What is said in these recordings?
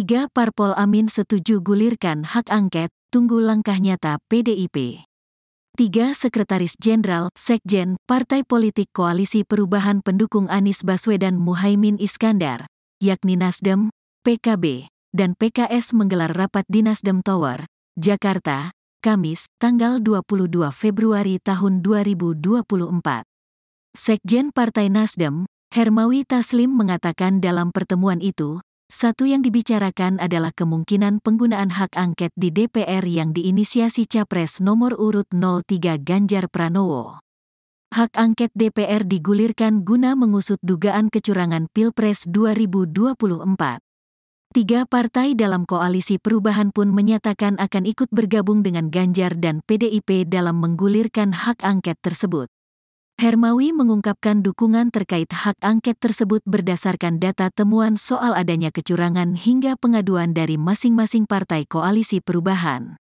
Tiga Parpol Amin setuju gulirkan hak angket, tunggu langkah nyata PDIP. Tiga Sekretaris Jenderal, Sekjen, Partai Politik Koalisi Perubahan Pendukung Anies Baswedan Muhaimin Iskandar, yakni Nasdem, PKB, dan PKS menggelar rapat di Nasdem Tower, Jakarta, Kamis, tanggal 22 Februari tahun 2024. Sekjen Partai Nasdem, Hermawi Taslim mengatakan dalam pertemuan itu, satu yang dibicarakan adalah kemungkinan penggunaan hak angket di DPR yang diinisiasi Capres nomor urut 03 Ganjar Pranowo. Hak angket DPR digulirkan guna mengusut dugaan kecurangan Pilpres 2024. Tiga partai dalam koalisi perubahan pun menyatakan akan ikut bergabung dengan Ganjar dan PDIP dalam menggulirkan hak angket tersebut. Hermawi mengungkapkan dukungan terkait hak angket tersebut berdasarkan data temuan soal adanya kecurangan hingga pengaduan dari masing-masing partai koalisi perubahan.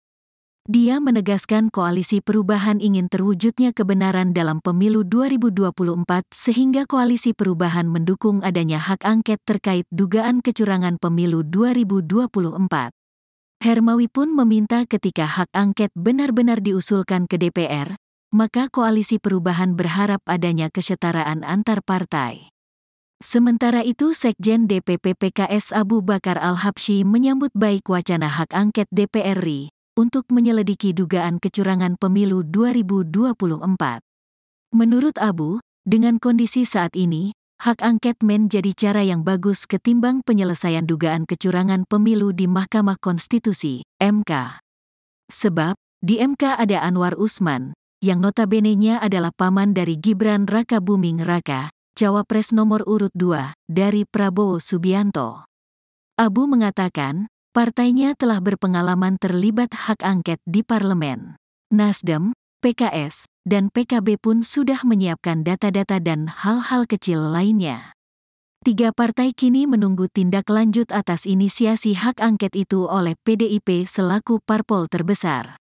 Dia menegaskan koalisi perubahan ingin terwujudnya kebenaran dalam pemilu 2024 sehingga koalisi perubahan mendukung adanya hak angket terkait dugaan kecurangan pemilu 2024. Hermawi pun meminta ketika hak angket benar-benar diusulkan ke DPR, maka koalisi perubahan berharap adanya kesetaraan antar partai. Sementara itu Sekjen DPP PKS Abu Bakar Al-Habsyi menyambut baik wacana hak angket DPR RI untuk menyelidiki dugaan kecurangan pemilu 2024. Menurut Abu, dengan kondisi saat ini, hak angket menjadi cara yang bagus ketimbang penyelesaian dugaan kecurangan pemilu di Mahkamah Konstitusi, MK. Sebab, di MK ada Anwar Usman, yang notabene-nya adalah paman dari Gibran Raka Buming Raka, Cawapres nomor urut 2, dari Prabowo Subianto. Abu mengatakan, partainya telah berpengalaman terlibat hak angket di parlemen. Nasdem, PKS, dan PKB pun sudah menyiapkan data-data dan hal-hal kecil lainnya. Tiga partai kini menunggu tindak lanjut atas inisiasi hak angket itu oleh PDIP selaku parpol terbesar.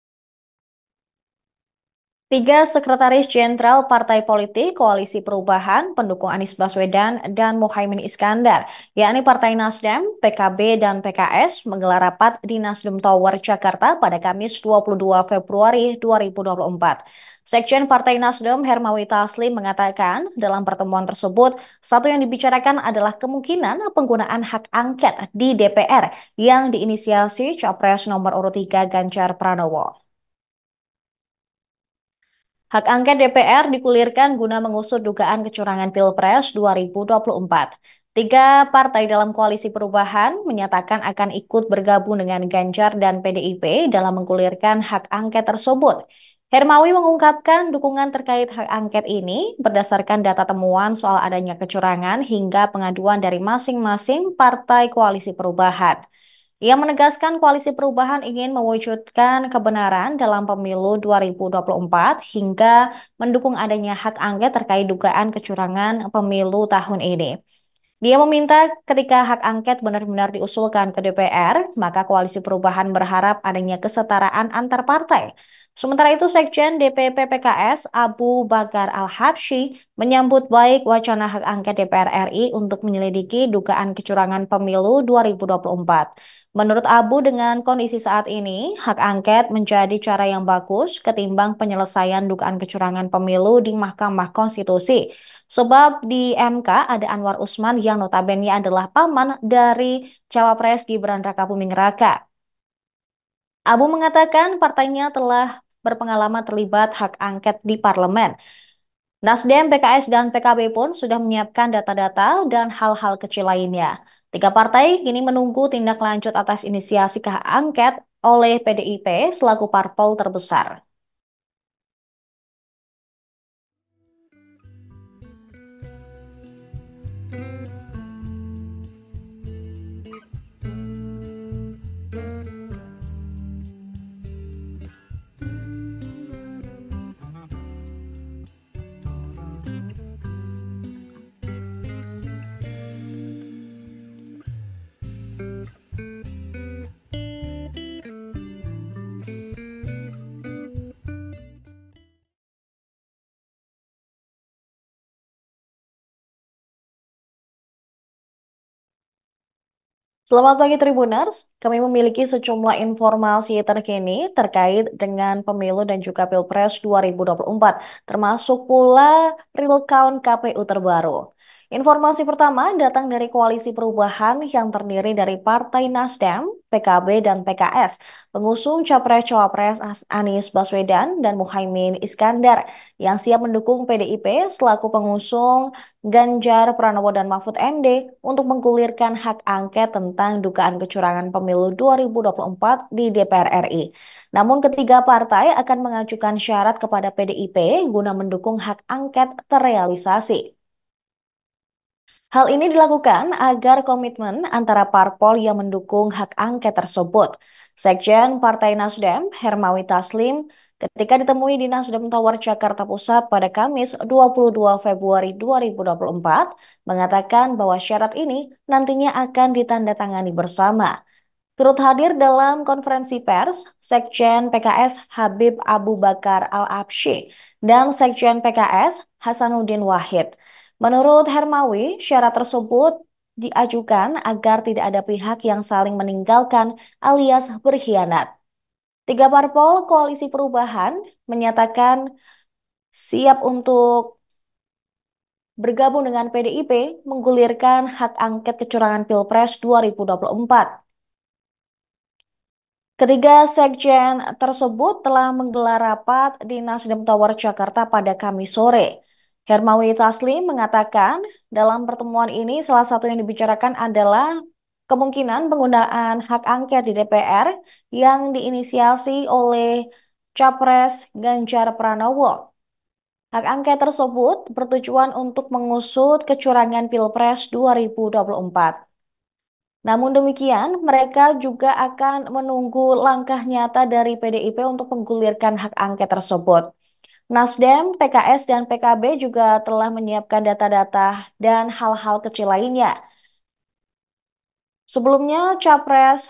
Tiga sekretaris jenderal partai politik Koalisi Perubahan pendukung Anies Baswedan dan Mohaimin Iskandar, yakni Partai Nasdem, PKB, dan PKS menggelar rapat di Nasdem Tower Jakarta pada Kamis 22 Februari 2024. Sekjen Partai Nasdem Hermawi Taslim mengatakan dalam pertemuan tersebut, satu yang dibicarakan adalah kemungkinan penggunaan hak angket di DPR yang diinisiasi Capres nomor urut 3 Ganjar Pranowo. Hak angket DPR dikulirkan guna mengusut dugaan kecurangan Pilpres 2024. Tiga partai dalam koalisi perubahan menyatakan akan ikut bergabung dengan Ganjar dan PDIP dalam mengkulirkan hak angket tersebut. Hermawi mengungkapkan dukungan terkait hak angket ini berdasarkan data temuan soal adanya kecurangan hingga pengaduan dari masing-masing partai koalisi perubahan. Ia menegaskan koalisi perubahan ingin mewujudkan kebenaran dalam pemilu 2024 hingga mendukung adanya hak angket terkait dugaan kecurangan pemilu tahun ini. Dia meminta ketika hak angket benar-benar diusulkan ke DPR, maka koalisi perubahan berharap adanya kesetaraan antar partai Sementara itu, Sekjen DPP PKS Abu Bakar Al-Habsyi menyambut baik wacana hak angket DPR RI untuk menyelidiki dugaan kecurangan pemilu 2024. Menurut Abu, dengan kondisi saat ini, hak angket menjadi cara yang bagus ketimbang penyelesaian dugaan kecurangan pemilu di Mahkamah Konstitusi. Sebab di MK ada Anwar Usman yang notabene adalah paman dari Cawapres Gibran Raka Buming Raka. Abu mengatakan partainya telah berpengalaman terlibat hak angket di parlemen. Nasdem, PKS, dan PKB pun sudah menyiapkan data-data dan hal-hal kecil lainnya. Tiga partai kini menunggu tindak lanjut atas inisiasi hak angket oleh PDIP selaku parpol terbesar. Selamat pagi Tribuners, kami memiliki sejumlah informasi terkini terkait dengan pemilu dan juga Pilpres 2024, termasuk pula real count KPU terbaru. Informasi pertama datang dari Koalisi Perubahan yang terdiri dari Partai Nasdem, PKB, dan PKS, pengusung Capres-Cawapres Anies Baswedan dan Muhaimin Iskandar yang siap mendukung PDIP selaku pengusung Ganjar Pranowo dan Mahfud MD untuk menggulirkan hak angket tentang dugaan kecurangan pemilu 2024 di DPR RI. Namun ketiga partai akan mengajukan syarat kepada PDIP guna mendukung hak angket terrealisasi. Hal ini dilakukan agar komitmen antara parpol yang mendukung hak angket tersebut. Sekjen Partai Nasdem, Hermawi Taslim, ketika ditemui di Nasdem Tower Jakarta Pusat pada Kamis 22 Februari 2024, mengatakan bahwa syarat ini nantinya akan ditandatangani bersama. Turut hadir dalam konferensi pers, Sekjen PKS Habib Abu Bakar Al-Absyi dan Sekjen PKS Hasanuddin Wahid. Menurut Hermawi, syarat tersebut diajukan agar tidak ada pihak yang saling meninggalkan alias berkhianat. Tiga parpol koalisi perubahan menyatakan siap untuk bergabung dengan PDIP menggulirkan hak angket kecurangan Pilpres 2024. Ketiga sekjen tersebut telah menggelar rapat di Nasdem Tower Jakarta pada Kamis sore. Hermawi Taslim mengatakan dalam pertemuan ini salah satu yang dibicarakan adalah kemungkinan penggunaan hak angket di DPR yang diinisiasi oleh Capres Ganjar Pranowo. Hak angket tersebut bertujuan untuk mengusut kecurangan Pilpres 2024. Namun demikian, mereka juga akan menunggu langkah nyata dari PDIP untuk menggulirkan hak angket tersebut. Nasdem, PKS, dan PKB juga telah menyiapkan data-data dan hal-hal kecil lainnya. Sebelumnya, Capres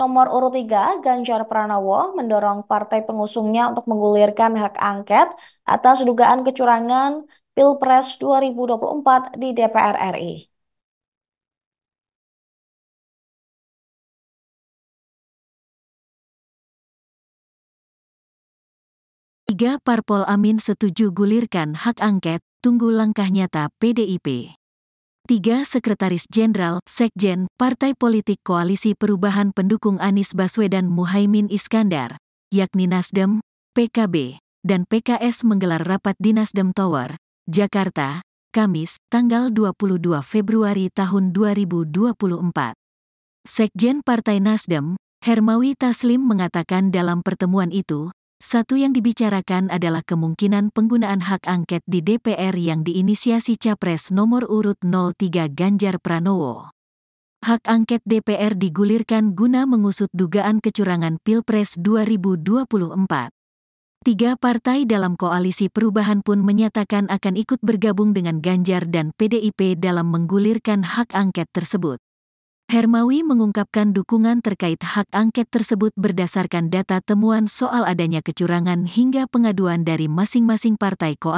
nomor urut 3, Ganjar Pranowo, mendorong partai pengusungnya untuk menggulirkan hak angket atas dugaan kecurangan Pilpres 2024 di DPR RI. Tiga parpol Amin setuju gulirkan hak angket, tunggu langkah nyata PDIP. Tiga Sekretaris Jenderal, Sekjen, Partai Politik Koalisi Perubahan Pendukung Anies Baswedan Muhaimin Iskandar, yakni Nasdem, PKB, dan PKS menggelar rapat di Nasdem Tower, Jakarta, Kamis, tanggal 22 Februari tahun 2024. Sekjen Partai Nasdem, Hermawi Taslim mengatakan dalam pertemuan itu, satu yang dibicarakan adalah kemungkinan penggunaan hak angket di DPR yang diinisiasi Capres nomor urut 03 Ganjar Pranowo. Hak angket DPR digulirkan guna mengusut dugaan kecurangan Pilpres 2024. Tiga partai dalam koalisi perubahan pun menyatakan akan ikut bergabung dengan Ganjar dan PDIP dalam menggulirkan hak angket tersebut. Hermawi mengungkapkan dukungan terkait hak angket tersebut berdasarkan data temuan soal adanya kecurangan hingga pengaduan dari masing-masing partai koalisi.